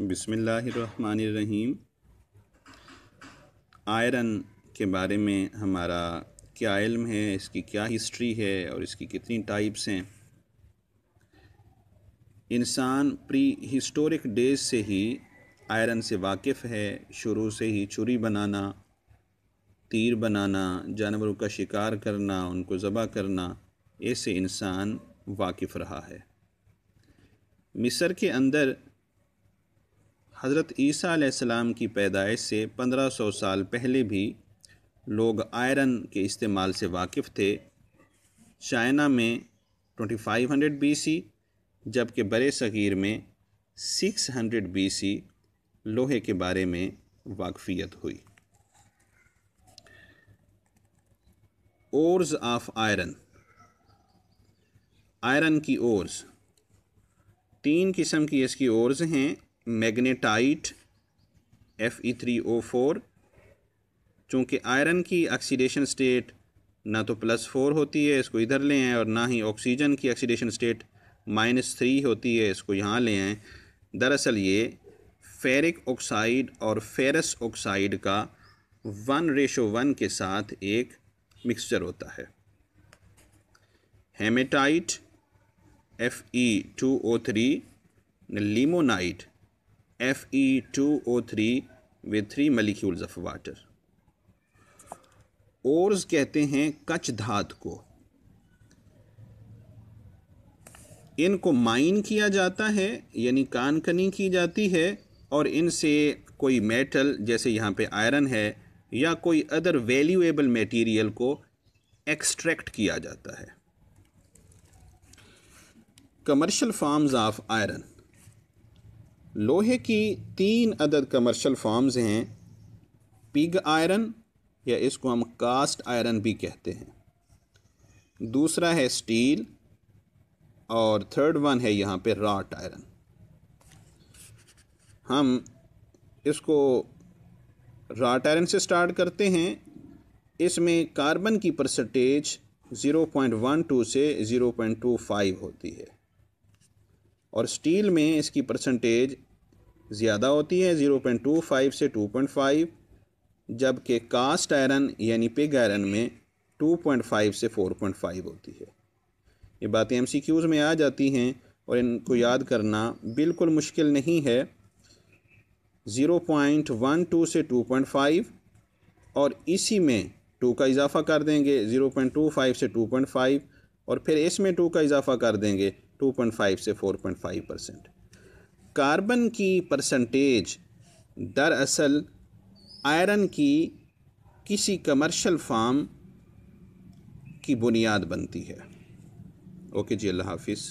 बिसमीम आयरन के बारे में हमारा क्या इल्म है, इसकी क्या हिस्ट्री है और इसकी कितनी टाइप्स हैं। इंसान प्री हिस्टोरिक डेज़ से ही आयरन से वाकिफ़ है, शुरू से ही छुरी बनाना, तीर बनाना, जानवरों का शिकार करना, उनको ज़बह करना, ऐसे इंसान वाकिफ़ रहा है। मिस्र के अंदर हज़रत ईसा की पैदाइश से 1500 साल पहले भी लोग आयरन के इस्तेमाल से वाकिफ़ थे। चाइना में 2500 बीसी जबकि बर सग़ीर में 600 बीसी लोहे के बारे में वाकफ़ियत हुई। ओर्स ऑफ़ आयरन आयरन की ओर्स तीन किस्म की इसकी ओर्स हैं। Magnetite F E three O four चूँकि आयरन की ऑक्सीडेशन स्टेट ना तो प्लस फोर होती है, इसको इधर ले आएँ और ना ही ऑक्सीजन की ऑक्सीडेशन स्टेट माइनस थ्री होती है, इसको यहाँ ले आएँ। दरअसल ये फेरिक ऑक्साइड और फेरस ऑक्साइड का वन रेशो वन के साथ एक मिक्सचर होता है। Hematite F E two O three limonite F E two O three molecules of water ores कहते हैं कच धात को। इनको माइन किया जाता है, यानी कानकनी की जाती है, और इनसे कोई मेटल जैसे यहाँ पे आयरन है, या कोई अदर वैल्यूएबल मटेरियल को एक्सट्रैक्ट किया जाता है। कमर्शियल फार्म्स ऑफ़ आयरन लोहे की तीन अदद कमर्शल फॉर्म्स हैं पिग आयरन या इसको हम कास्ट आयरन भी कहते हैं। दूसरा है स्टील और थर्ड वन है यहाँ पे राट आयरन हम इसको राट आयरन से स्टार्ट करते हैं। इसमें कार्बन की परसेंटेज 0.12 से 0.25 होती है। और स्टील में इसकी परसेंटेज ज़्यादा होती है, ज़ीरो पॉइंट टू फाइव से टू पॉइंट फाइव, जबकि कास्ट आयरन यानी पिग आयरन में टू पॉइंट फाइव से फोर पॉइंट फाइव होती है। ये बातें एम सी क्यूज़ में आ जाती हैं और इनको याद करना बिल्कुल मुश्किल नहीं है। ज़ीरो पॉइंट वन टू से टू पॉइंट फाइव और इसी में टू का इजाफा कर देंगे, ज़ीरो पॉइंट टू फाइव से टू पॉइंट फाइव और फिर इसमें टू का इजाफा कर देंगे, टू पॉइंट फाइव से four point five percent. Carbon की परसेंटेज दरअसल आयरन की किसी कमर्शियल फार्म की बुनियाद बनती है। ओके जी, अल्लाह हाफिज़।